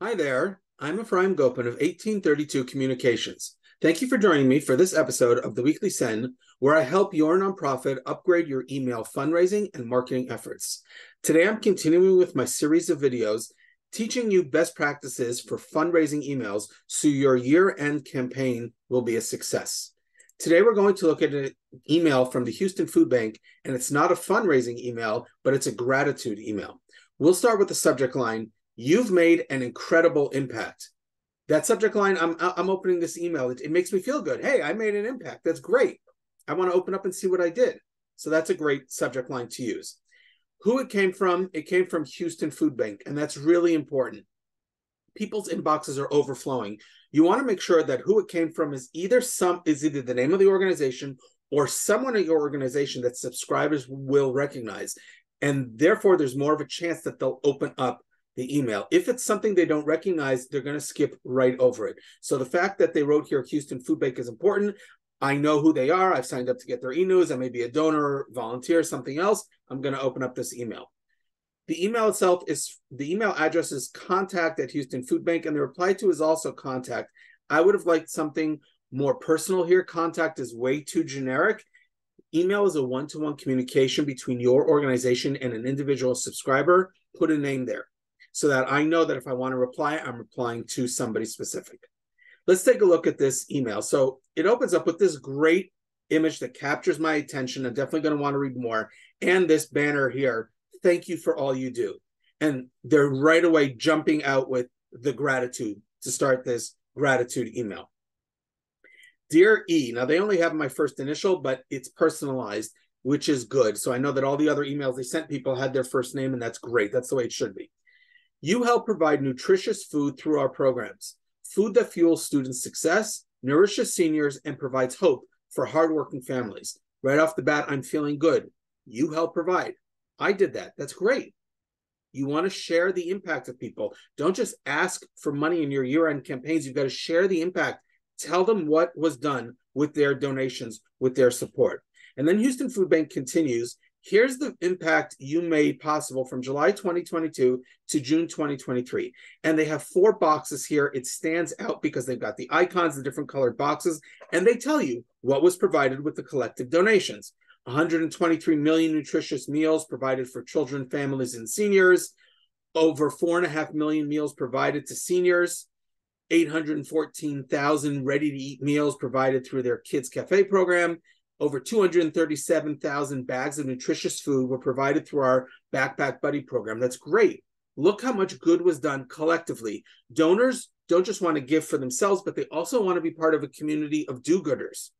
Hi there. I'm Ephraim Gopin of 1832 Communications. Thank you for joining me for this episode of the Weekly Send, where I help your nonprofit upgrade your email fundraising and marketing efforts. Today, I'm continuing with my series of videos teaching you best practices for fundraising emails so your year end campaign will be a success. Today, we're going to look at an email from the Houston Food Bank, and it's not a fundraising email, but it's a gratitude email. We'll start with the subject line You've made an incredible impact. That subject line i'm i'm opening this email. It, it, makes me feel good. Hey i made an impact. That's great. I want to open up and see what i did. So that's a great subject line to use. Who it came from? It came from houston food bank and that's really important. People's inboxes are overflowing. You want to make sure that who it came from is either some is either the name of the organization or someone at your organization that subscribers will recognize. And therefore there's more of a chance that they'll open up the email. If it's something they don't recognize, they're going to skip right over it. So the fact that they wrote here Houston Food Bank is important. I know who they are. I've signed up to get their e-news. I may be a donor, volunteer, something else. I'm going to open up this email. The email itself is the email address is contact at Houston Food Bank, and the reply to is also contact. I would have liked something more personal here. Contact is way too generic. Email is a one to one communication between your organization and an individual subscriber. Put a name there so that I know that if I want to reply, I'm replying to somebody specific. Let's take a look at this email. So it opens up with this great image that captures my attention. I'm definitely going to want to read more. And this banner here, thank you for all you do. And they're right away jumping out with the gratitude to start this gratitude email. Dear E, now they only have my first initial, but it's personalized, which is good. So I know that all the other emails they sent people had their first name, and that's great. That's the way it should be. You help provide nutritious food through our programs, food that fuels students' success, nourishes seniors, and provides hope for hardworking families. Right off the bat, I'm feeling good. You help provide. I did that. That's great. You want to share the impact of people. Don't just ask for money in your year end campaigns. You've got to share the impact. Tell them what was done with their donations, with their support. And then Houston Food Bank continues Here's the impact you made possible from July 2022 to June 2023. And they have four boxes here. It stands out because they've got the icons, the different colored boxes, and they tell you what was provided with the collective donations. 123 million nutritious meals provided for children, families, and seniors. Over four and a half million meals provided to seniors. 814,000 ready to eat meals provided through their Kids Cafe program over 237,000 bags of nutritious food were provided through our Backpack Buddy program. That's great. Look how much good was done collectively. Donors don't just want to give for themselves, but they also want to be part of a community of do gooders,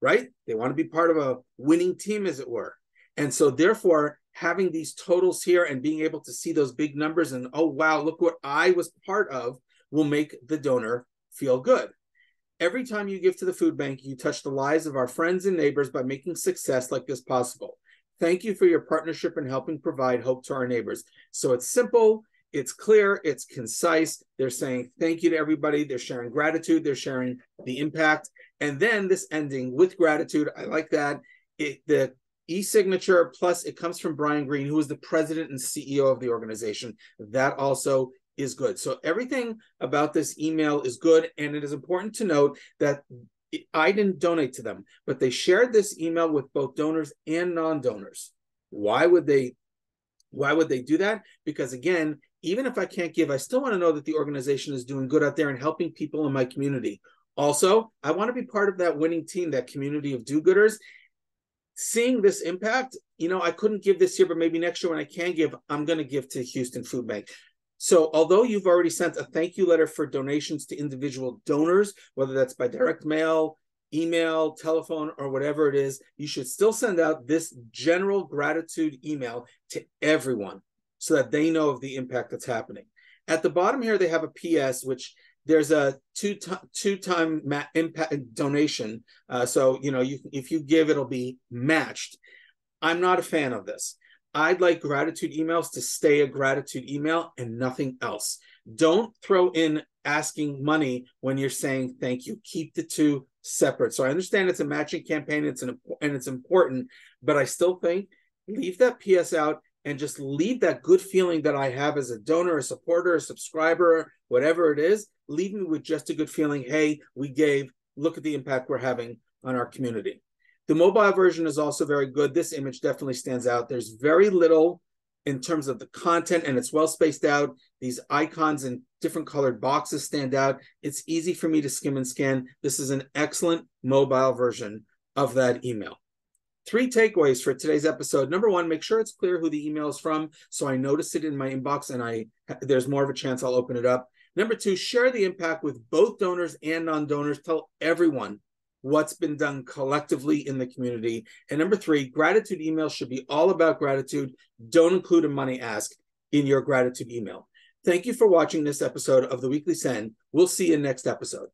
right? They want to be part of a winning team, as it were. And so, therefore, having these totals here and being able to see those big numbers and, oh, wow, look what I was part of will make the donor feel good. Every time you give to the food bank, you touch the lives of our friends and neighbors by making success like this possible. Thank you for your partnership in helping provide hope to our neighbors. So it's simple, it's clear, it's concise. They're saying thank you to everybody. They're sharing gratitude, they're sharing the impact. And then this ending with gratitude, I like that. It, the e-signature plus it comes from Brian Greene, who is the president and CEO of the organization. That also is good. So everything about this email is good. And it is important to note that I didn't donate to them, but they shared this email with both donors and non-donors. Why would they why would they do that? Because again, even if I can't give, I still want to know that the organization is doing good out there and helping people in my community. Also, I want to be part of that winning team, that community of do-gooders. Seeing this impact, you know, I couldn't give this year, but maybe next year when I can give, I'm going to give to Houston Food Bank. So, although you've already sent a thank you letter for donations to individual donors, whether that's by direct mail, email, telephone, or whatever it is, you should still send out this general gratitude email to everyone so that they know of the impact that's happening. At the bottom here, they have a PS, which there's a two two time impact donation. Uh, so you know, you if you give, it'll be matched. I'm not a fan of this. I'd like gratitude emails to stay a gratitude email and nothing else. Don't throw in asking money when you're saying thank you. Keep the two separate. So I understand it's a matching campaign, it's an and it's important, but I still think leave that PS out and just leave that good feeling that I have as a donor, a supporter, a subscriber, whatever it is. Leave me with just a good feeling. Hey, we gave. Look at the impact we're having on our community. The mobile version is also very good. This image definitely stands out. There's very little in terms of the content and it's well spaced out. These icons in different colored boxes stand out. It's easy for me to skim and scan. This is an excellent mobile version of that email. Three takeaways for today's episode. Number one, make sure it's clear who the email is from so I notice it in my inbox and I there's more of a chance I'll open it up. Number two, share the impact with both donors and non-donors. Tell everyone what's been done collectively in the community. And number three, gratitude emails should be all about gratitude. Don't include a money ask in your gratitude email. Thank you for watching this episode of the Weekly Send. We'll see you next episode.